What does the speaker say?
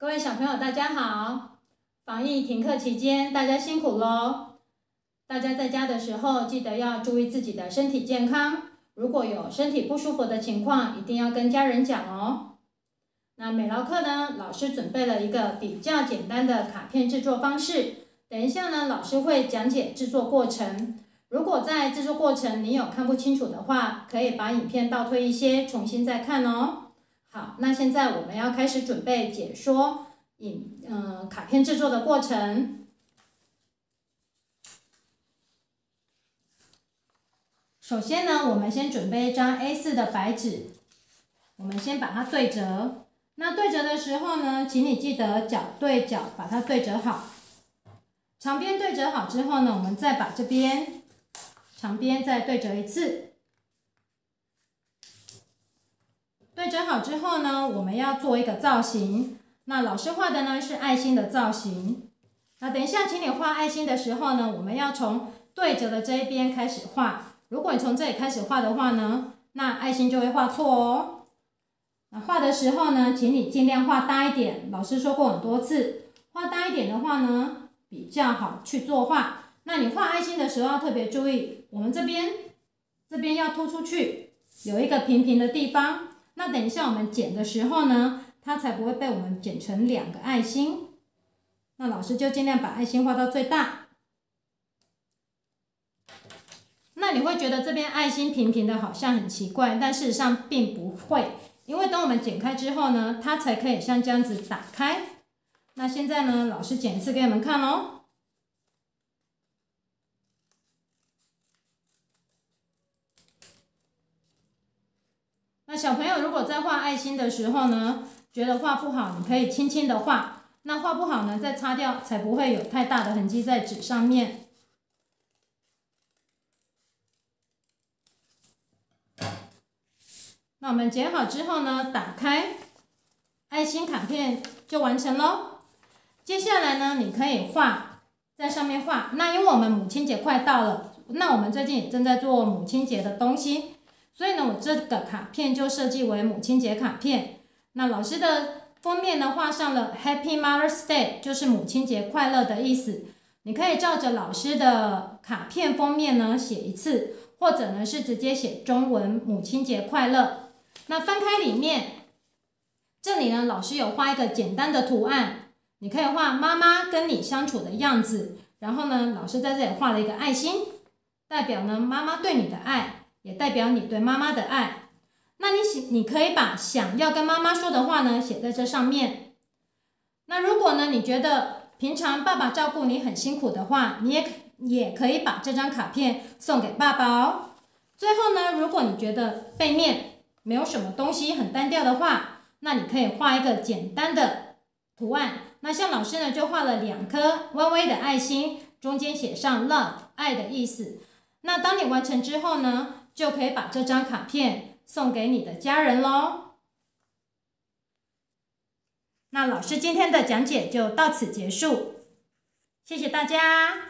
各位小朋友，大家好！防疫停课期间，大家辛苦喽！大家在家的时候，记得要注意自己的身体健康。如果有身体不舒服的情况，一定要跟家人讲哦。那美劳课呢，老师准备了一个比较简单的卡片制作方式。等一下呢，老师会讲解制作过程。如果在制作过程你有看不清楚的话，可以把影片倒退一些，重新再看哦。好，那现在我们要开始准备解说影，嗯，卡片制作的过程。首先呢，我们先准备一张 A4 的白纸，我们先把它对折。那对折的时候呢，请你记得角对角把它对折好。长边对折好之后呢，我们再把这边长边再对折一次。对折好之后呢，我们要做一个造型。那老师画的呢是爱心的造型。那等一下，请你画爱心的时候呢，我们要从对折的这一边开始画。如果你从这里开始画的话呢，那爱心就会画错哦。那画的时候呢，请你尽量画大一点。老师说过很多次，画大一点的话呢，比较好去作画。那你画爱心的时候要特别注意，我们这边这边要突出去，有一个平平的地方。那等一下我们剪的时候呢，它才不会被我们剪成两个爱心。那老师就尽量把爱心画到最大。那你会觉得这边爱心平平的，好像很奇怪，但事实上并不会，因为等我们剪开之后呢，它才可以像这样子打开。那现在呢，老师剪一次给你们看哦。小朋友如果在画爱心的时候呢，觉得画不好，你可以轻轻的画。那画不好呢，再擦掉，才不会有太大的痕迹在纸上面。那我们剪好之后呢，打开爱心卡片就完成喽。接下来呢，你可以画在上面画。那因为我们母亲节快到了，那我们最近也正在做母亲节的东西。所以呢，我这个卡片就设计为母亲节卡片。那老师的封面呢，画上了 Happy Mother's Day，就是母亲节快乐的意思。你可以照着老师的卡片封面呢写一次，或者呢是直接写中文母亲节快乐。那翻开里面，这里呢老师有画一个简单的图案，你可以画妈妈跟你相处的样子。然后呢，老师在这里画了一个爱心，代表呢妈妈对你的爱。也代表你对妈妈的爱。那你写，你可以把想要跟妈妈说的话呢写在这上面。那如果呢，你觉得平常爸爸照顾你很辛苦的话，你也也可以把这张卡片送给爸爸哦。最后呢，如果你觉得背面没有什么东西很单调的话，那你可以画一个简单的图案。那像老师呢，就画了两颗微微的爱心，中间写上 love 爱的意思。那当你完成之后呢？就可以把这张卡片送给你的家人喽。那老师今天的讲解就到此结束，谢谢大家。